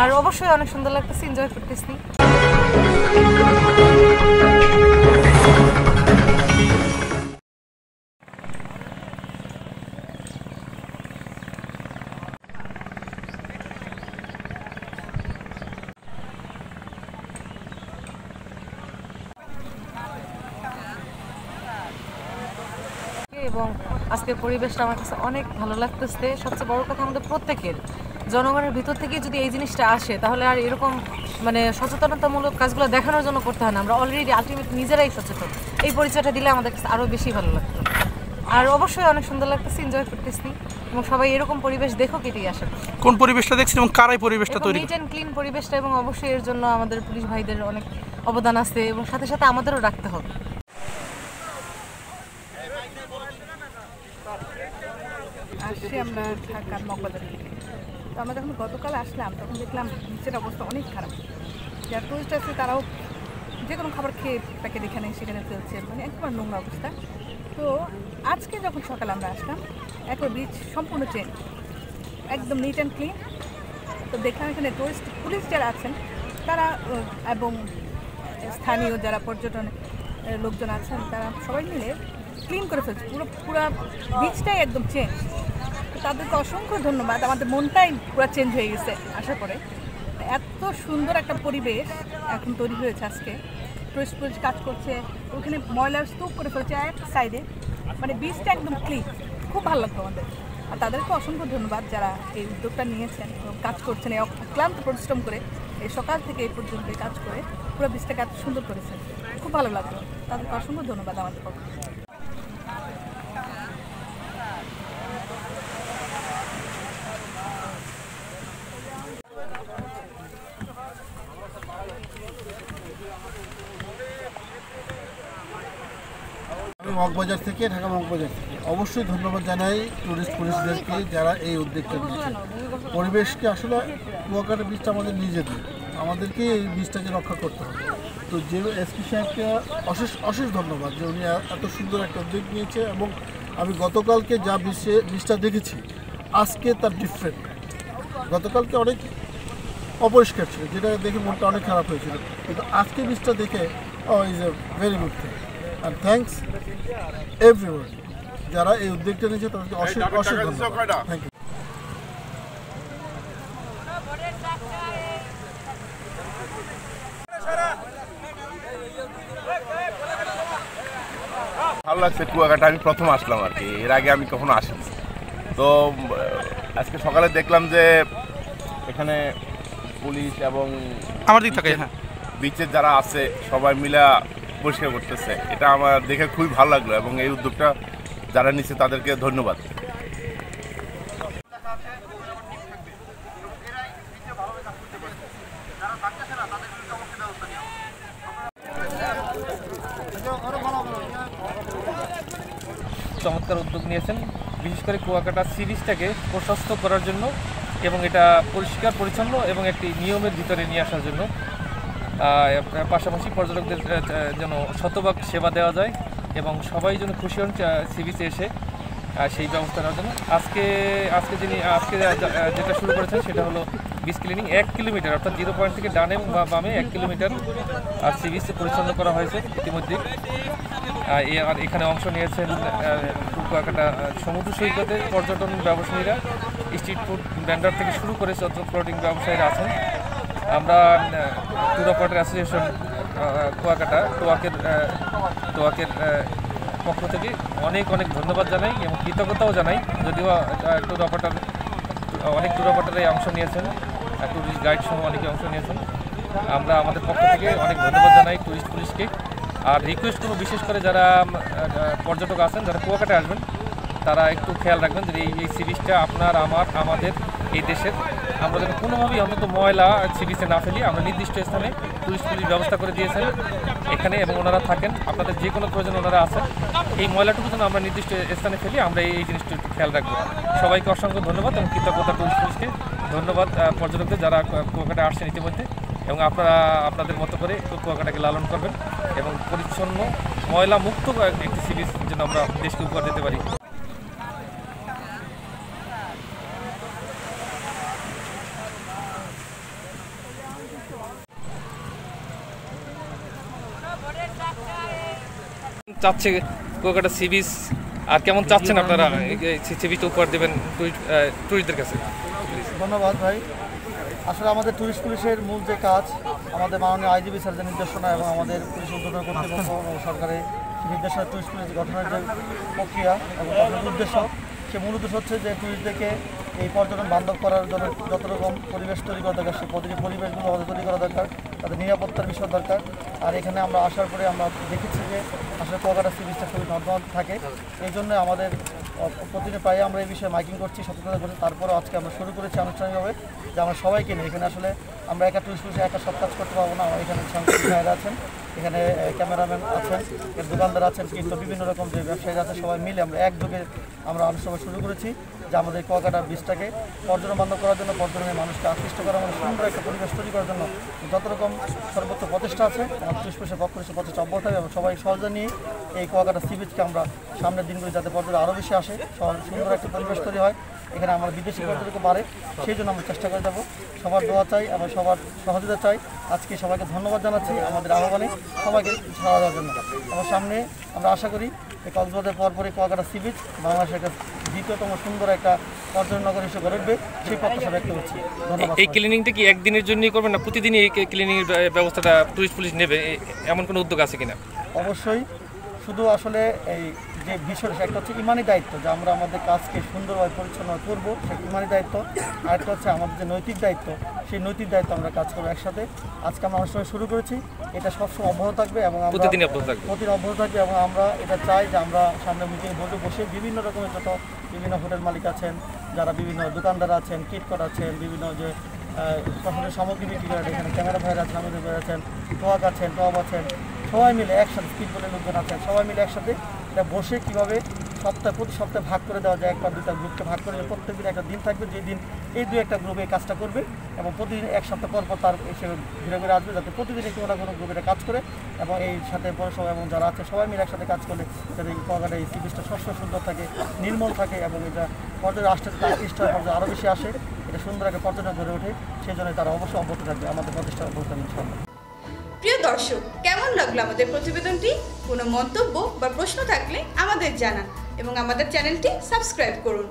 আর অবশ্যই অনেক সুন্দর লাগতেছে এনজয় করতেছি। এবং আজকের পরিবেশটা আমার কাছে অনেক ভালো লাগতেছে। সবচেয়ে বড় কথা আমাদের প্রত্যেকের। জনগণের ভিতর থেকে যদি এই জিনিসটা আসে তাহলে আর এরকম মানে সচেতনতামূলক কাজগুলো দেখানোর জন্য করতে হয় না। আমরা অলরেডি আলটিমেট নিজেরাই সচেতন। এই পরিচয়টা দিলে আমাদের কাছে আরও বেশি ভালো লাগতো। আর অবশ্যই অনেক সুন্দর লাগতেছে এনজয় করতেছি। এবং সবাই এরকম পরিবেশ দেখো কেটেই আসে কোন পরিবেশটা দেখছেন এবং কারাই পরিবেশটা তৈরি নিট অ্যান্ড ক্লিন পরিবেশটা এবং অবশ্যই এর জন্য আমাদের পুলিশ ভাইদের অনেক অবদান আছে এবং সাথে সাথে আমাদেরও রাখতে হবে। আসছি আমরা ঢাকার মগবাজার থেকে তো আমরা যখন গতকাল আসলাম, তখন দেখলাম নিচের অবস্থা অনেক খারাপ। যারা টুরিস্ট আছে, তারাও যে কোনো খাবার খেয়ে প্যাকেট এখানে সেখানে ফেলছে। মানে একবার নোংরা অবস্থা। তো আজকে যখন সকালে আমরা আসলাম একবার বিচ সম্পূর্ণ চেঞ্জ একদম নিট অ্যান্ড ক্লিন তো দেখলাম এখানে টুরিস্ট পুলিশ যারা আছেন, তারা এবং স্থানীয় যারা পর্যটন লোকজন আছেন, তারা সবাই মিলে ক্লিন করে ফেলছে। পুরো পুরো বিচটাই একদম চেঞ্জ তাদেরকে অসংখ্য ধন্যবাদ। আমাদের মনটাই পুরো চেঞ্জ হয়ে গেছে, আশা করে। এত সুন্দর একটা পরিবেশ এখন তৈরি হয়েছে আজকে। টুরিস্ট পুলিশ কাজ করছে, ওখানে ময়লার স্তূপ করে ফেলছে এক সাইডে মানে বীজটা একদম ক্লিন খুব ভালো লাগতো আমাদের। আর তাদেরকে অসংখ্য ধন্যবাদ যারা এই উদ্যোগটা নিয়েছেন এবং কাজ করছেন, এই ক্লান্ত পরিশ্রম করে এই সকাল থেকে এই পর্যন্ত কাজ করে পুরো বীজটাকে এত সুন্দর করেছেন। খুব ভালো লাগল। তাদেরকে অসংখ্য ধন্যবাদ আমাদের পক্ষ মগবাজার থেকে, ঢাকা মগবাজার থেকে। অবশ্যই ধন্যবাদ জানাই টুরিস্ট পুলিশদেরকে যারা এই উদ্যোগটা নিয়েছে। পরিবেশকে আসলে কুয়াকাটা বীজটা আমাদের নিজেদের। আমাদেরকে এই বীজটাকে রক্ষা করতে হবে। তো যে এসপি সাহেবকে অশেষ অশেষ ধন্যবাদ যে উনি এত সুন্দর একটা উদ্যোগ নিয়েছে এবং আমি গতকালকে যা বীজে বীজটা দেখেছি, আজকে তার ডিফারেন্ট গতকালকে অনেক অপরিষ্কার ছিল, যেটা দেখে মনটা অনেক খারাপ হয়েছিল। কিন্তু আজকে বীজটা দেখে, ও is a very good thing R thanks everyone যারা এই উদ্যোগটা নিয়েছে তাদেরকে অশেষ অশেষ ধন্যবাদ। থ্যাংক ইউ ভালো লাগছে কুয়াকাটা আমি প্রথম আসলাম আর কি। এর আগে আমি কখনো আসিনি। তো আজকে সকালে দেখলাম যে এখানে পুলিশ এবং আমার দিক থেকে হ্যাঁ। বিচের যারা আছে সবাই মিলে পরিষ্কার করতেছে। এটা আমার দেখে খুবই ভালো লাগল এবং এই উদ্যোগটা যারা নিচ্ছে তাদেরকে ধন্যবাদ। চমৎকার উদ্যোগ নিয়েছেন। বিশেষ করে কুয়াকাটা সিরিজটাকে প্রশস্ত করার জন্য এবং এটা পরিষ্কার, পরিচ্ছন্ন এবং একটি নিয়মের ভিতরে নিয়ে আসার জন্য পাশাপাশি পর্যটকদের যেন শতভাগ সেবা দেওয়া যায় এবং সবাই যেন খুশি হন সি বিচে এসে সেই ব্যবস্থা নেওয়ার জন্য। আজকে আজকে যিনি, আজকে যেটা শুরু করেছেন সেটা হলো বিচ ক্লিনিং এক কিলোমিটার, অর্থাৎ জিরো পয়েন্ট থেকে ডানে বা- বামে এক কিলোমিটার, আর সি বিচ পরিচ্ছন্ন করা হয়েছে ইতিমধ্যে। আর এখানে অংশ নিয়েছেন কুয়াকাটা সমুদ্র সৈকতে পর্যটন ব্যবসায়ীরা স্ট্রিট ফুড ভেন্ডার থেকে শুরু করে যত ফ্লোটিং ব্যবসায়ীরা আছেন। আমরা ট্যুর অপারেটর অ্যাসোসিয়েশন কুয়াকাটা টোয়াকের আহ, টোয়াকের পক্ষ থেকে অনেক অনেক ধন্যবাদ জানাই এবং কৃতজ্ঞতাও জানাই। যদিও ট্যুর অপারেটর অনেক ট্যুর অপারেটারে অংশ নিয়েছেন ট্যুরিস্ট গাইড সহ অনেকে অংশ নিয়েছেন। আমরা আমাদের পক্ষ থেকে অনেক ধন্যবাদ জানাই ট্যুরিস্ট পুলিশকে। আর রিকোয়েস্ট করব বিশেষ করে যারা পর্যটক আছেন যারা কুয়াকাটায় আসবেন তারা একটু খেয়াল রাখবেন যে এই সিরিজটা আপনার আমার আমাদের এই দেশের আমরা যেন কোনোভাবেই অন্তত ময়লা সিরিজে না ফেলি আমরা নির্দিষ্ট স্থানে টুরিস্ট পুলিশ ব্যবস্থা করে দিয়েছেন এখানে এবং ওনারা থাকেন। আপনাদের যে কোনো প্রয়োজন ওনারা আছেন। এই ময়লাটুকু যেন আমরা নির্দিষ্ট স্থানে ফেলি, আমরা এই জিনিসটা খেয়াল রাখব। সবাইকে অসংখ্য ধন্যবাদ এবং কৃতজ্ঞতা টুরিস্ট পুলিশকে। ধন্যবাদ পর্যটকদের যারা কুয়াকাটা আসছেন ইতিমধ্যে এবং আপনারা আপনাদের মতো করে কুয়াকাটাকে লালন করবেন এবং পরিচ্ছন্ন ময়লা মুক্ত একটি সিরিজ যেন আমরা দেশকে উপহার দিতে পারি। চাচ্ছে কুয়াকাটা সি বিচ আর কেমন চাচ্ছেন আপনারা? সি বিচ উপহার দেবেন টুরিস্টদের কাছে। ধন্যবাদ ভাই। আসলে আমাদের টুরিস্ট পুলিশের মূল যে কাজ, আমাদের মাননীয় আইজিবি স্যার যে নির্দেশনা এবং আমাদের পুলিশ উদ্বোধন কর্তৃপক্ষ সরকারের নির্দেশনা টুরিস্ট পুলিশ গঠনের যে প্রক্রিয়া এবং উদ্দেশ্য, সে মূল উদ্দেশ্য হচ্ছে যে টুরিস্টদেরকে এই পর্যটন বান্ধব করার জন্য যত রকম পরিবেশ তৈরি করা দরকার সেই প্রতিটি পরিবেশগুলো আমাদের তৈরি করা দরকার, তাদের নিরাপত্তার বিষয় দরকার। আর এখানে আমরা আসার পরে আমরা দেখেছি যে আসলে কুয়াকাটা সি বিচটা খুবই নর্মাল থাকে। এই জন্য আমাদের প্রতিদিন প্রায় আমরা এই বিষয়ে মাইকিং করছি সচেতনতা করছি তারপরেও আজকে আমরা শুরু করেছি আনুষ্ঠানিকভাবে যে আমরা সবাইকে নিয়ে। এখানে আসলে আমরা একা টুরিস্ট পুলিশে একা সব কাজ করতে পারব না। আমার এখানে ভাইয়েরা আছেন, এখানে ক্যামেরাম্যান আছেন দোকানদার আছেন, কিন্তু বিভিন্ন রকম যে ব্যবসায়ীরা আছে, সবাই মিলে আমরা একযোগে আমরা আনুষ্ঠানিক শুরু করেছি যে আমাদের কুয়াকাটা বীজটাকে পর্যটন বান্ধব করার জন্য, পর্যটনের মানুষকে আকৃষ্ট করার মানে সুন্দর একটা পরিবেশ তৈরি করার জন্য যত রকম সর্বোচ্চ প্রচেষ্টা আছে পুলিশের পক্ষ থেকে পথে অব্যাহত হবে এবং সবাই সহজে নিয়ে এই কুয়াকাটা সি বিচকে আমরা সামনের দিনগুলি যাতে পর্যটক আরও বেশি আসে সুন্দর একটা পরিবেশ তৈরি হয়। এখানে আমার বিদেশি পর্যটকও বাড়ে, সেই জন্য আমরা চেষ্টা করে যাব। সবার দোয়া চাই এবং সবার সহযোগিতা চাই। আজকে সবাইকে ধন্যবাদ জানাচ্ছি আমাদের আহ্বানে। সবাইকে সাড়া দেওয়ার জন্য। এবং সামনে আমরা আশা করি কক্সবাজার পর পরই কুয়াকাটা সি বিচ বাংলাদেশের একটা দ্বিতীয়তম সুন্দর একটা পর্যটন নগর হিসেবে গড়ে উঠবে সেই প্রত্যাশা ব্যক্ত করছি। ধন্যবাদ এই। ক্লিনিংটা কি একদিনের জন্যই করবেন না প্রতিদিনই এই ক্লিনিংয়ের ব্যবস্থাটা টুরিস্ট পুলিশ নেবে? এমন কোনো উদ্যোগ আছে কিনা? অবশ্যই। শুধু আসলে এই যে বিষয় একটা হচ্ছে ইমানি দায়িত্ব যে আমরা আমাদের কাজকে সুন্দরভাবে পরিচ্ছন্ন করব সে ইমানি দায়িত্ব আরেকটা হচ্ছে আমাদের যে নৈতিক দায়িত্ব সেই নৈতিক দায়িত্ব আমরা কাজ করব একসাথে আজকে আমরা অনুষ্ঠান শুরু করেছি এটা সবসময় অব্যাহত থাকবে এবং অব্যাহত থাকবে। প্রতিদিন অব্যাহত থাকবে এবং আমরা এটা চাই যে আমরা সামনে মিটিং বসে বসে বিভিন্ন রকমের যত বিভিন্ন হোটেল মালিক আছেন যারা বিভিন্ন দোকানদার আছেন কিটকট আছেন বিভিন্ন যে প্রশাসনের সামগ্রী বিক্রি করেন এখানে ক্যামেরা ভাইরা আছেন আমাদের ভাই আছেন টোয়াক আছেন টপ আছেন সবাই মিলে একসাথে স্পিড বলে লোকজন আছেন সবাই মিলে একসাথে এটা বসে কীভাবে সপ্তাহে, প্রতি সপ্তাহে ভাগ করে দেওয়া যায়, একবার দুটা গ্রুপকে ভাগ করে প্রত্যেক দিন একটা দিন থাকবে। যে দিন এই দু একটা গ্রুপে এই কাজটা করবে এবং প্রতিদিন এক সপ্তাহ পর পর তার এসে ঘুরে ঘুরে আসবে যাতে প্রতিদিন কোনো না কোনো গ্রুপে কাজ করে এবং এই সাথে পৌরসভা এবং যারা আছে সবাই মিলে একসাথে কাজ করলে যাতে এই কুয়াকাটা এই সি বিচটা সবসময় সুন্দর থাকে, নির্মল থাকে এবং এটা পর্যটন আসতে হয়, পর্যটন আরও বেশি আসে। এটা সুন্দর একটা পর্যটন গড়ে ওঠে, সেই জন্য তারা অবশ্যই অব্যাহত থাকবে। আমাদের প্রতিষ্ঠা প্রিয় দর্শক, কেমন লাগল আমাদের প্রতিবেদনটি? কোনো মন্তব্য বা প্রশ্ন থাকলে আমাদের জানান এবং আমাদের চ্যানেলটি সাবস্ক্রাইব করুন।